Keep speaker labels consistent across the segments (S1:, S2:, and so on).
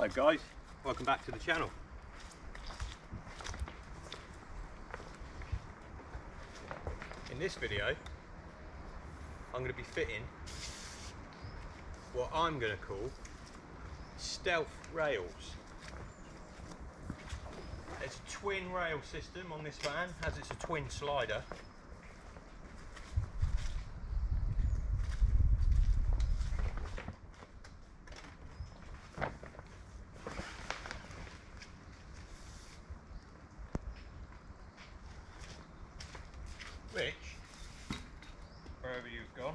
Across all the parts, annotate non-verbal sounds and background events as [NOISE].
S1: Hi guys, welcome back to the channel. In this video, I'm going to be fitting what I'm going to call stealth rails. It's a twin rail system on this van, as it's a twin slider. Which, wherever you've gone,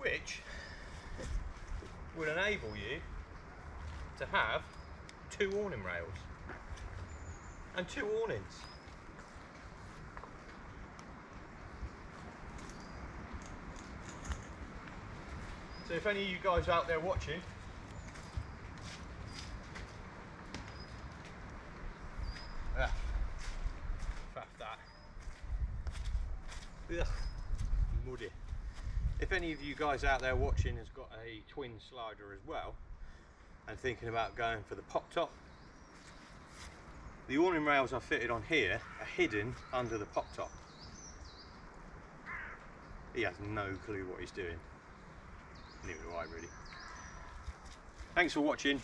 S1: which would enable you to have two awning rails and two awnings. So if any of you guys out there watching ah, that. Ugh. If any of you guys out there watching has got a twin slider as well and thinking about going for the pop top, the awning rails I fitted on here are hidden under the pop top. He has no clue what he's doing. Neither do I really. Thanks for watching.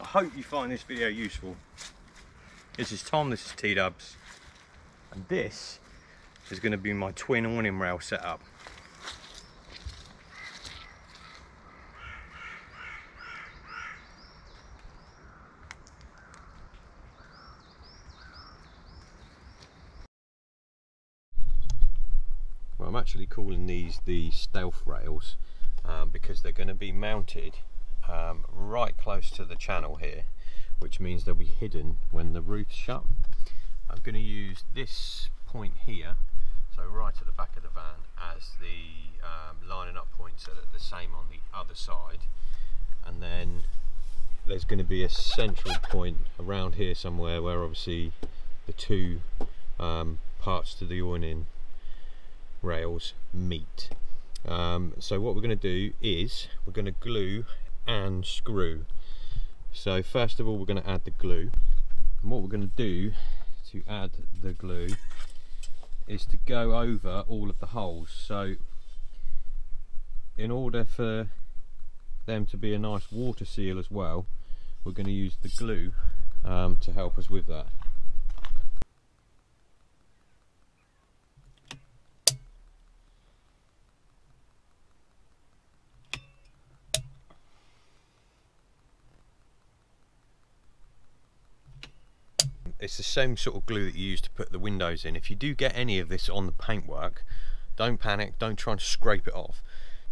S1: I hope you find this video useful. This is Tom, this is T-Dubz, and this is going to be my twin awning rail setup. Actually calling these the stealth rails um, because they're going to be mounted um, right close to the channel here, which means they'll be hidden when the roof's shut. I'm going to use this point here, so right at the back of the van, as the um, lining up point so that the same on the other side, and then there's going to be a central point around here somewhere where obviously the two um, parts to the awning rails meet. Um, so what we're going to do is we're going to glue and screw. So first of all we're going to add the glue and what we're going to do to add the glue is to go over all of the holes. So in order for them to be a nice water seal as well we're going to use the glue um, to help us with that. It's the same sort of glue that you use to put the windows in. If you do get any of this on the paintwork, don't panic, don't try and scrape it off.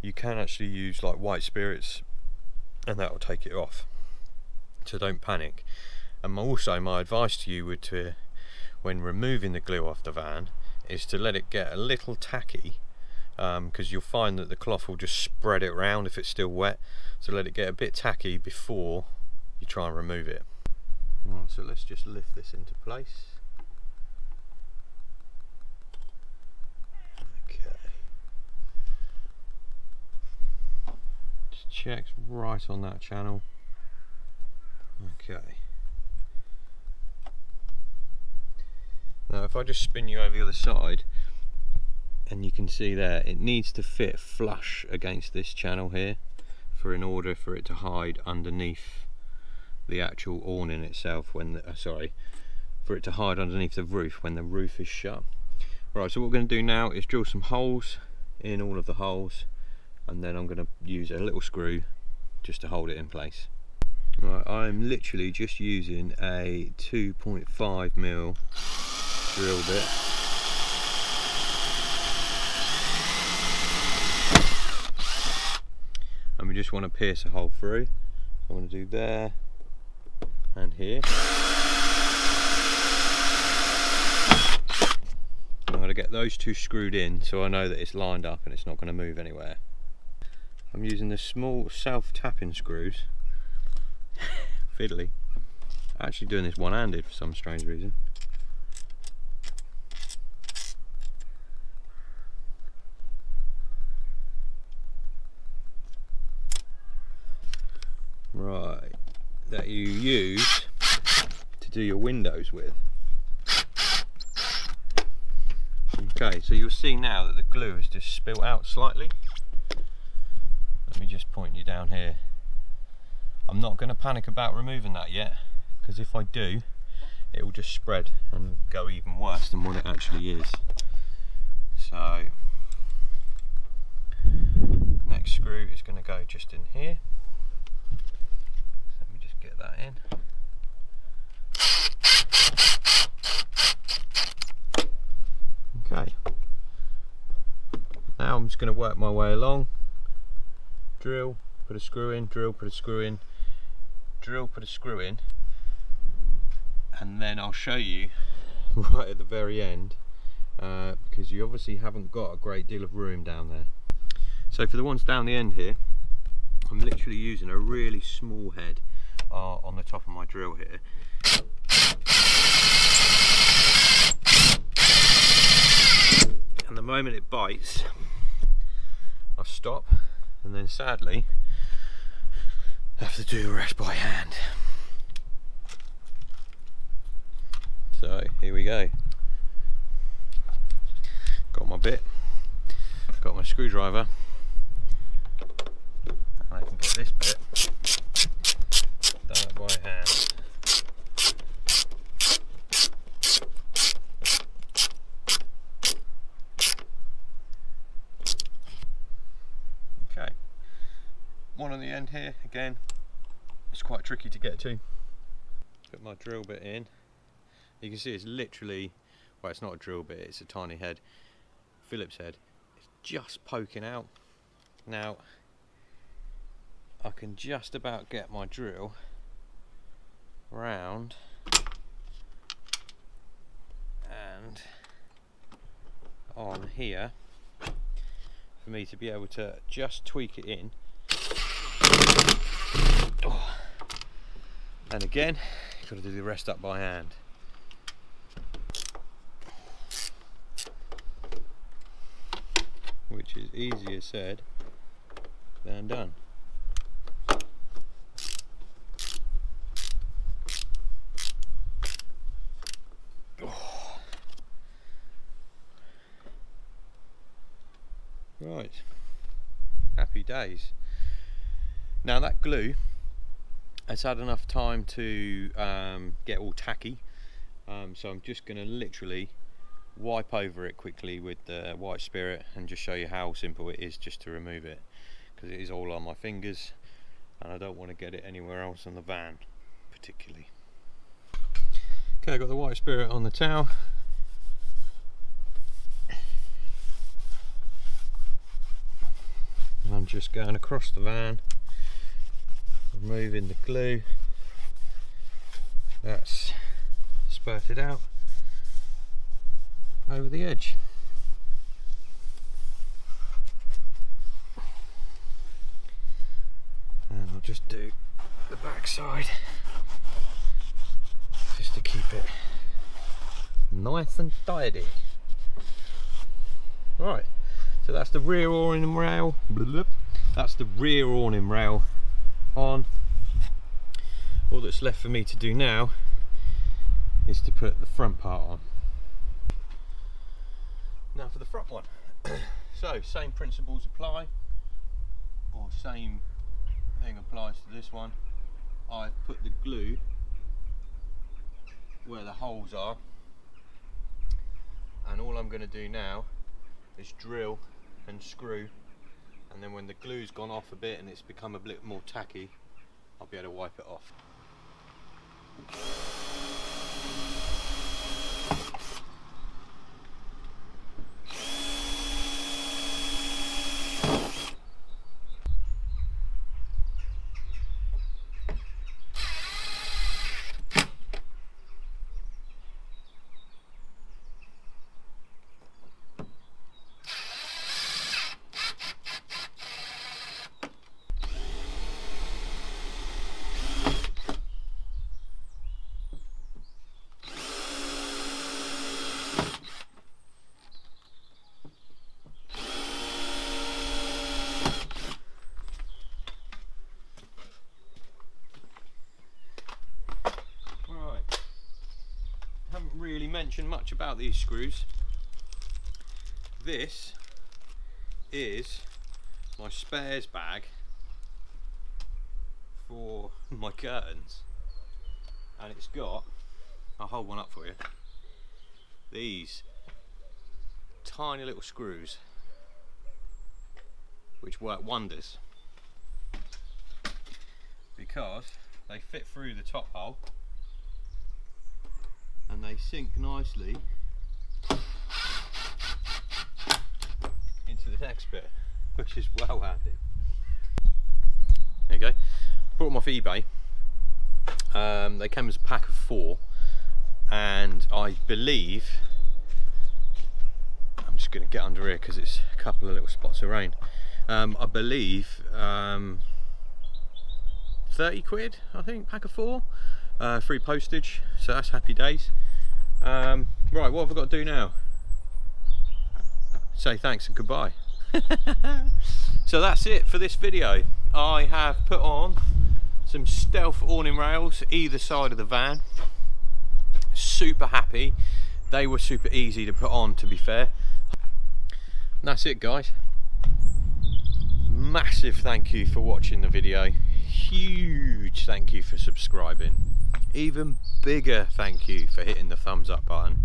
S1: You can actually use like white spirits and that will take it off. So don't panic. And also my advice to you would to, when removing the glue off the van, is to let it get a little tacky because um, you'll find that the cloth will just spread it around if it's still wet. So let it get a bit tacky before you try and remove it. So let's just lift this into place. Okay. Just checks right on that channel. Okay. Now if I just spin you over the other side, and you can see there, it needs to fit flush against this channel here for in order for it to hide underneath the actual awning itself when the, uh, sorry for it to hide underneath the roof when the roof is shut. Right so what we're going to do now is drill some holes in all of the holes and then I'm going to use a little screw just to hold it in place. Right I'm literally just using a 2.5 mil drill bit. And we just want to pierce a hole through. I'm going to do there and here. I'm going to get those two screwed in so I know that it's lined up and it's not going to move anywhere. I'm using the small self-tapping screws. [LAUGHS] Fiddly. Actually doing this one-handed for some strange reason. Right, that you use to do your windows with. Okay, so you'll see now that the glue has just spilt out slightly. Let me just point you down here. I'm not going to panic about removing that yet, because if I do, it will just spread and go even worse than what it actually is. So, next screw is going to go just in here. That in. Okay. Now I'm just going to work my way along. Drill, put a screw in, drill, put a screw in, drill, put a screw in, and then I'll show you [LAUGHS] right at the very end uh, because you obviously haven't got a great deal of room down there. So for the ones down the end here, I'm literally using a really small head uh, on the top of my drill here. And the moment it bites I stop and then sadly have to do the rest by hand. So here we go. Got my bit got my screwdriver and I can put this bit done it by hand Okay, one on the end here again. It's quite tricky to get to. Put my drill bit in. You can see it's literally, well, it's not a drill bit, it's a tiny head, Phillips head. It's just poking out. Now, I can just about get my drill round and on here for me to be able to just tweak it in. Oh. And again, you've got to do the rest up by hand. Which is easier said than done. Right, happy days. Now that glue has had enough time to um, get all tacky, um, so I'm just going to literally wipe over it quickly with the white spirit and just show you how simple it is just to remove it because it is all on my fingers and I don't want to get it anywhere else on the van particularly. Okay, I've got the white spirit on the towel. And I'm just going across the van removing the glue. That's spurted out over the edge. And I'll just do the back side just to keep it nice and tidy. Right so that's the rear awning rail. That's the rear awning rail on. All that's left for me to do now is to put the front part on. Now for the front one. [COUGHS] so same principles apply, or same thing applies to this one. I've put the glue where the holes are and all I'm going to do now is drill and screw and then when the glue's gone off a bit and it's become a bit more tacky I'll be able to wipe it off. Mention much about these screws. This is my spares bag for [LAUGHS] my curtains. And it's got I'll hold one up for you these tiny little screws which work wonders. Because they fit through the top hole and they sink nicely into the next bit which is well handy. There you go. Bought them off eBay. Um, they came as a pack of four and I believe I'm just going to get under here because it's a couple of little spots of rain. Um, I believe um, 30 quid I think pack of four. Uh, free postage so that's happy days um, right what have I got to do now? Say thanks and goodbye. [LAUGHS] So that's it for this video. I have put on some stealth awning rails either side of the van. Super happy. They were super easy to put on to be fair. And that's it guys. Massive thank you for watching the video. Huge thank you for subscribing even bigger thank you for hitting the thumbs up button.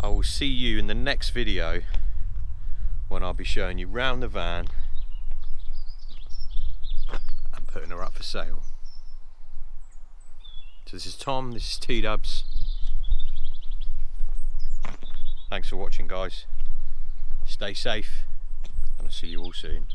S1: I will see you in the next video when I'll be showing you round the van and putting her up for sale. So this is Tom, this is T-Dubz. Thanks for watching guys. Stay safe and I'll see you all soon